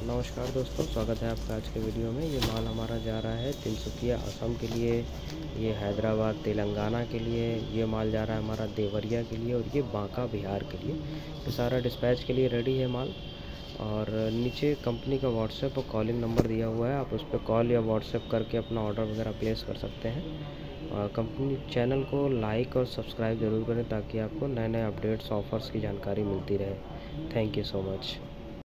नमस्कार दोस्तों, स्वागत है आपका आज के वीडियो में। ये माल हमारा जा रहा है तिनसुकिया, असम के लिए, ये हैदराबाद, तेलंगाना के लिए, ये माल जा रहा है हमारा देवरिया के लिए और ये बांका बिहार के लिए। ये सारा डिस्पैच के लिए रेडी है माल और नीचे कंपनी का व्हाट्सएप और कॉलिंग नंबर दिया हुआ है। आप उस पर कॉल या व्हाट्सएप करके अपना ऑर्डर वगैरह प्लेस कर सकते हैं। कंपनी चैनल को लाइक और सब्सक्राइब ज़रूर करें ताकि आपको नए नए अपडेट्स ऑफ़र्स की जानकारी मिलती रहे। Thank you so much